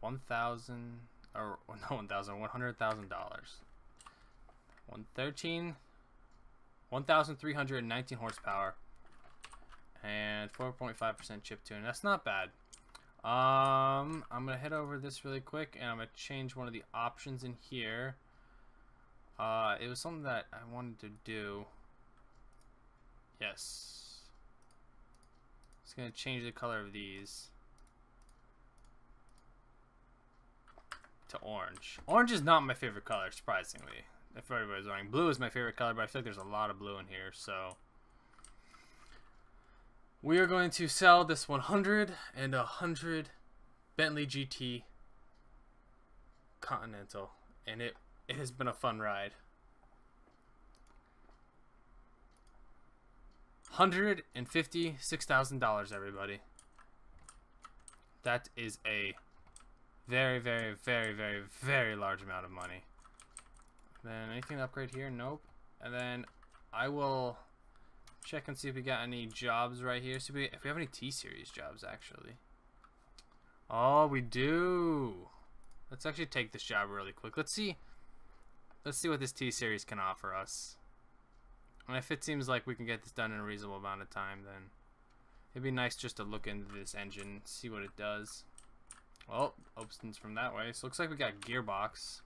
1,000 or *laughs* no 1,000, $100,000. 113, 1,319 horsepower, and 4.5% chip tune. That's not bad. Um, I'm going to head over this really quick, and I'm going to change one of the options in here. Uh, it was something that I wanted to do. Yes. It's going to change the color of these. to orange. Orange is not my favorite color, surprisingly. If everybody's wondering. Blue is my favorite color, but I feel like there's a lot of blue in here, so... We are going to sell this 100 and 100 Bentley GT Continental. And it, it has been a fun ride. $156,000, everybody. That is a very, very, very, very, very large amount of money. Then anything to upgrade here? Nope. And then I will check and see if we got any jobs right here. See if we, if we have any T-Series jobs, actually. Oh, we do. Let's actually take this job really quick. Let's see. Let's see what this T-Series can offer us. And if it seems like we can get this done in a reasonable amount of time, then it'd be nice just to look into this engine, see what it does. Well, opens from that way. So looks like we got gearbox.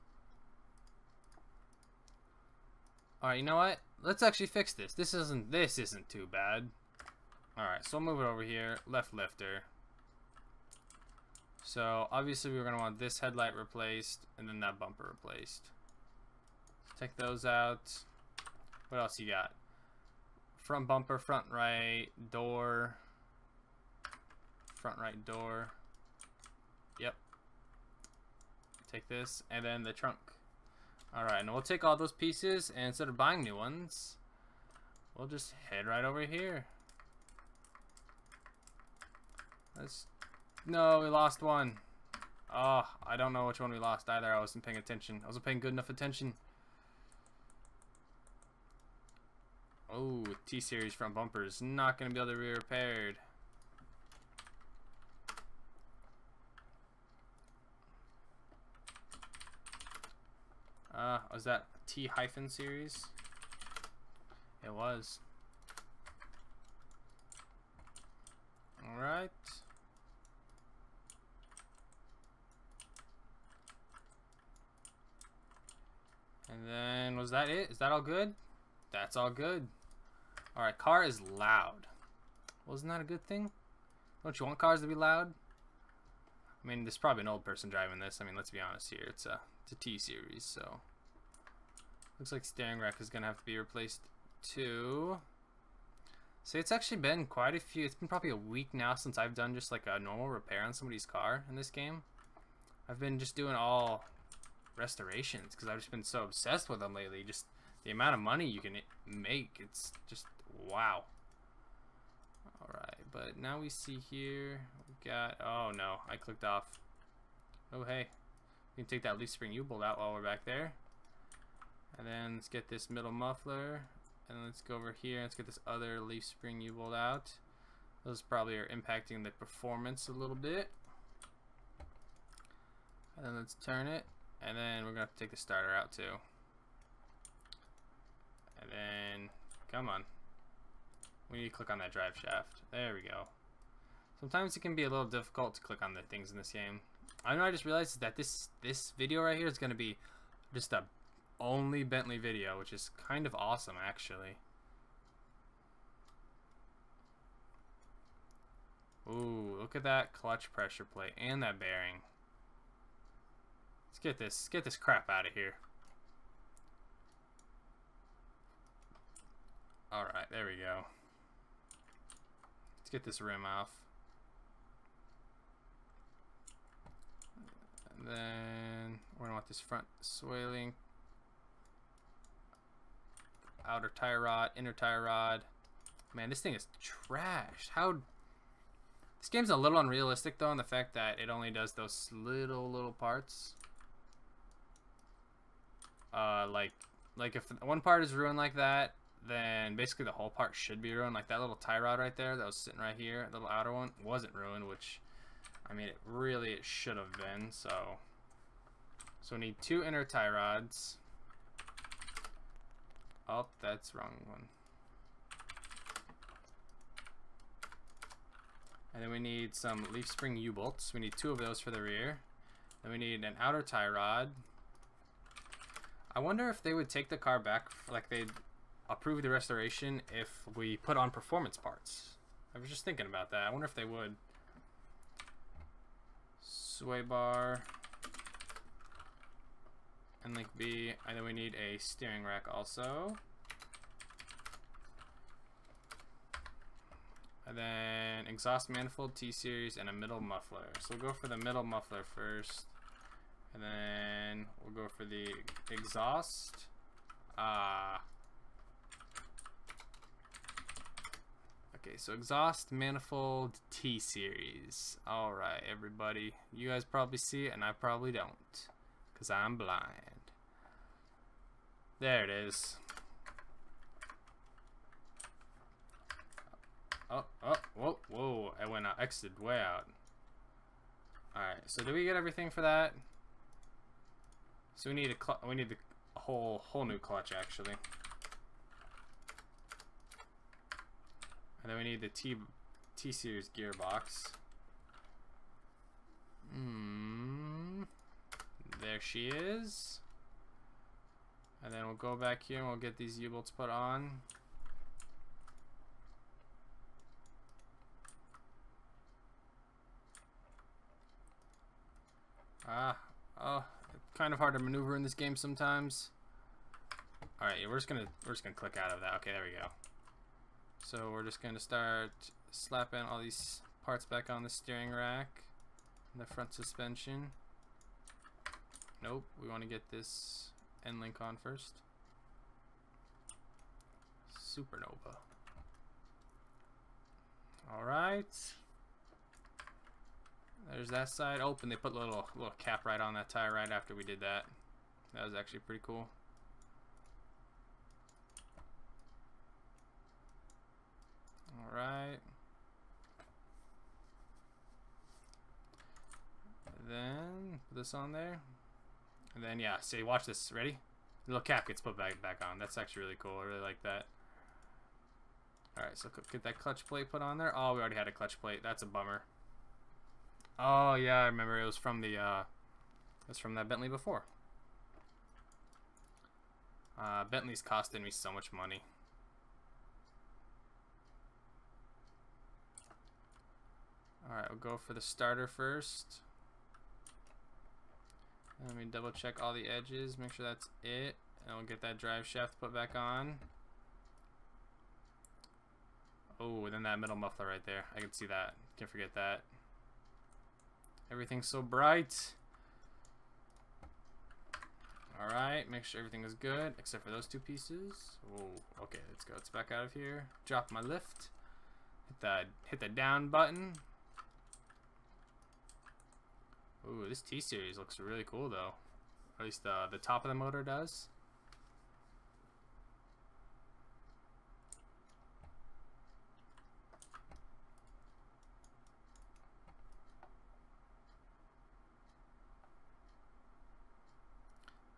Alright, you know what? Let's actually fix this. This isn't this isn't too bad. Alright, so I'll move it over here. Left lifter. So obviously we're gonna want this headlight replaced and then that bumper replaced. take those out. What else you got? Front bumper, front right, door. Front right door. Yep. Take this, and then the trunk. Alright, and we'll take all those pieces, and instead of buying new ones, we'll just head right over here. Let's... No, we lost one. Oh, I don't know which one we lost either. I wasn't paying attention. I wasn't paying good enough attention. Oh, T-Series front bumper is not going to be able to be repaired. Uh, was that T hyphen series? It was. Alright. And then, was that it? Is that all good? That's all good. Alright, car is loud. Wasn't that a good thing? Don't you want cars to be loud? I mean, there's probably an old person driving this. I mean, let's be honest here. It's a, a T-Series, so... Looks like steering rack is going to have to be replaced too. So it's actually been quite a few, it's been probably a week now since I've done just like a normal repair on somebody's car in this game. I've been just doing all restorations because I've just been so obsessed with them lately. Just the amount of money you can make, it's just wow. Alright, but now we see here, we got, oh no, I clicked off. Oh hey, we can take that leaf spring U-bolt out while we're back there. And then let's get this middle muffler. And let's go over here. Let's get this other leaf spring U-bolt out. Those probably are impacting the performance a little bit. And then let's turn it. And then we're going to have to take the starter out too. And then, come on. We need to click on that drive shaft. There we go. Sometimes it can be a little difficult to click on the things in this game. I know I just realized that this this video right here is going to be just a only Bentley video, which is kind of awesome, actually. Ooh, look at that clutch pressure plate and that bearing. Let's get this, let's get this crap out of here. Alright, there we go. Let's get this rim off. Then we're gonna want this front swaling outer tie rod, inner tie rod. Man, this thing is trash. How... This game's a little unrealistic, though, in the fact that it only does those little, little parts. Uh, like, like if one part is ruined like that, then basically the whole part should be ruined. Like that little tie rod right there that was sitting right here, the little outer one, wasn't ruined, which, I mean, it really it should have been, so... So we need two inner tie rods. Oh, that's wrong one. And then we need some leaf spring U-bolts. We need two of those for the rear. Then we need an outer tie rod. I wonder if they would take the car back, like they'd approve the restoration if we put on performance parts. I was just thinking about that. I wonder if they would. Sway bar. And link B. And then we need a steering rack also. And then exhaust manifold T-series and a middle muffler. So we'll go for the middle muffler first. And then we'll go for the exhaust. Ah. Okay, so exhaust manifold T-series. Alright, everybody. You guys probably see it and I probably don't. Because I'm blind. There it is. Oh, oh, whoa, whoa. I went out, exited way out. Alright, so do we get everything for that? So we need a we need the whole whole new clutch actually. And then we need the T T series gearbox. Hmm. There she is. And then we'll go back here and we'll get these U-bolts put on. Ah, oh, kind of hard to maneuver in this game sometimes. All right, we're just gonna we're just gonna click out of that. Okay, there we go. So we're just gonna start slapping all these parts back on the steering rack, the front suspension. Nope, we want to get this end link on first. Supernova. All right. There's that side. Oh, they put a little little cap right on that tire right after we did that. That was actually pretty cool. Alright. Then put this on there. And then yeah, see watch this. Ready? The little cap gets put back back on. That's actually really cool. I really like that. Alright, so get that clutch plate put on there. Oh, we already had a clutch plate. That's a bummer. Oh yeah, I remember it was from the uh, was from that Bentley before. Uh, Bentley's costing me so much money. Alright, we'll go for the starter first. Let me double check all the edges, make sure that's it. And we'll get that drive shaft put back on. Oh, and then that middle muffler right there. I can see that. Can't forget that. Everything's so bright. Alright, make sure everything is good, except for those two pieces. Oh, okay, let's go. Let's back out of here. Drop my lift. Hit the, hit the down button. Ooh, this T-Series looks really cool, though. At least the, the top of the motor does.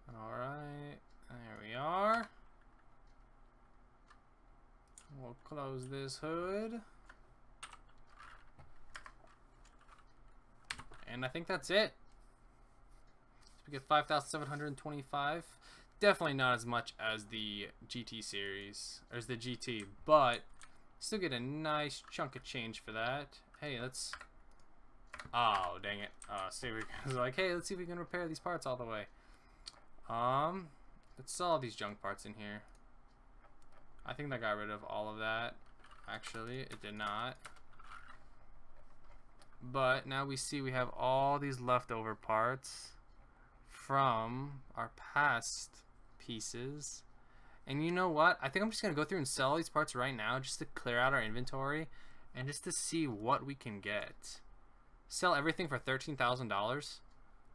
Alright, there we are. We'll close this hood. And I think that's it. We get 5,725. Definitely not as much as the GT series, or as the GT, but still get a nice chunk of change for that. Hey, let's... Oh, dang it. Uh, see, we *laughs* like, hey, let's see if we can repair these parts all the way. Um, let's sell all these junk parts in here. I think that got rid of all of that. Actually, it did not. But now we see we have all these leftover parts from our past pieces. And you know what? I think I'm just going to go through and sell these parts right now just to clear out our inventory and just to see what we can get. Sell everything for $13,000.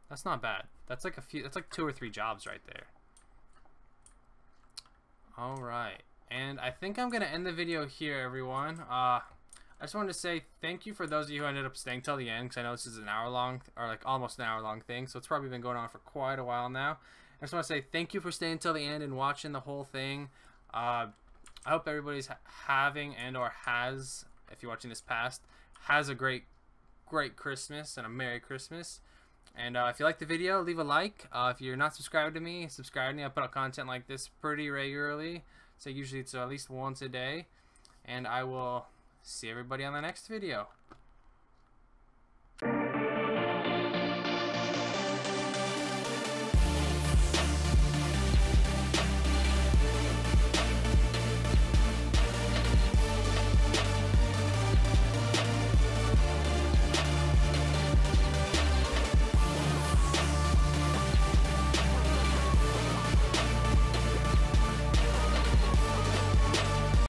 That's not bad. That's like a few that's like two or three jobs right there. All right. And I think I'm going to end the video here, everyone. Uh, I just wanted to say thank you for those of you who ended up staying till the end because I know this is an hour long or like almost an hour long thing, so it's probably been going on for quite a while now. I just want to say thank you for staying till the end and watching the whole thing. Uh, I hope everybody's having and or has, if you're watching this past, has a great, great Christmas and a Merry Christmas. And uh, if you like the video, leave a like. Uh, if you're not subscribed to me, subscribe to me. I put out content like this pretty regularly. So usually it's at least once a day. And I will see everybody on the next video.